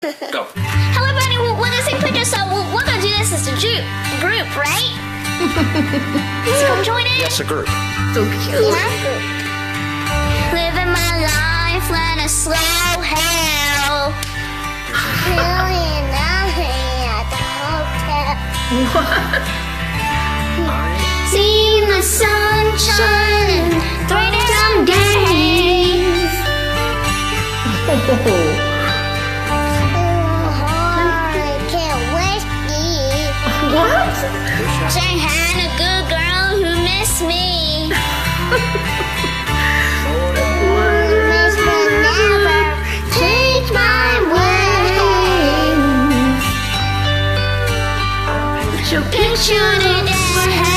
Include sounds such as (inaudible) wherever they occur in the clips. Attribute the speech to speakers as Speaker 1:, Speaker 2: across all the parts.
Speaker 1: Go. (laughs)
Speaker 2: Hello, everybody. We're going to take pictures, so we're, we're going to do this as a group, group right? so (laughs) come join in.
Speaker 1: Yes, a group.
Speaker 3: So cute.
Speaker 2: Living my life in a slow hell. Feeling nothing at the hotel. What? Seeing the sunshine three different days.
Speaker 3: Oh,
Speaker 2: Hi a good girl who missed me. Miss me never change my ways.
Speaker 3: Put your
Speaker 2: Picture today.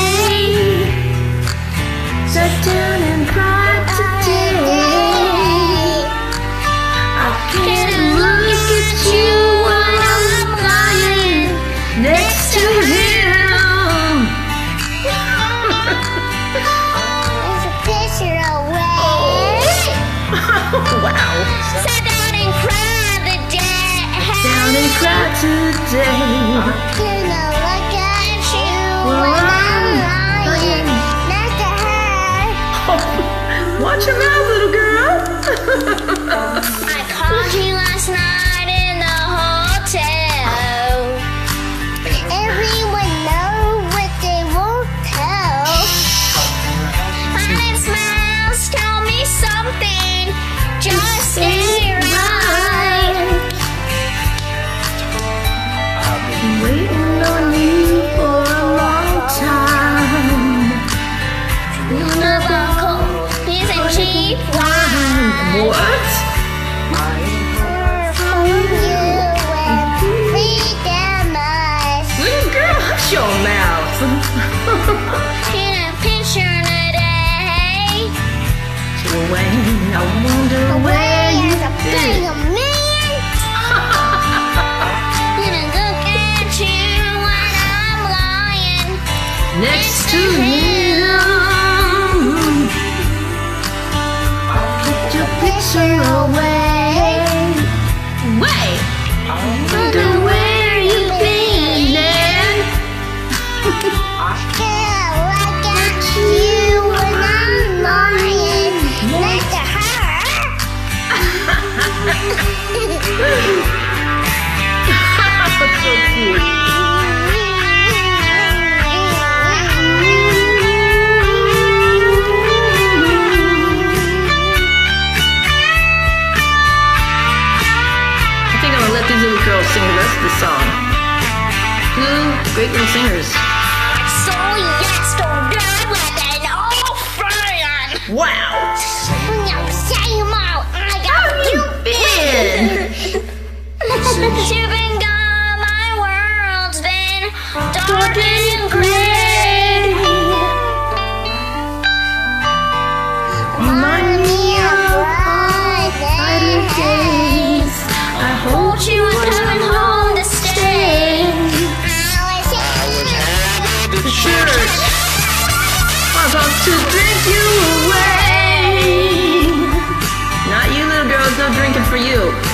Speaker 3: Watch your mouth, little girl. (laughs) Wayne, I wonder where you've been.
Speaker 2: of man? (laughs) Gonna look at you when I'm lying
Speaker 3: Next to him. Put sing the rest of the song. Two great little singers.
Speaker 2: So yes, with an old friend.
Speaker 3: Wow!
Speaker 2: Now say I got you
Speaker 3: Ben! (laughs)
Speaker 2: You've been gone, my world's been dark and gray.
Speaker 3: Remind me of brighter days. I hope
Speaker 2: She
Speaker 3: Girls, no drinking for you.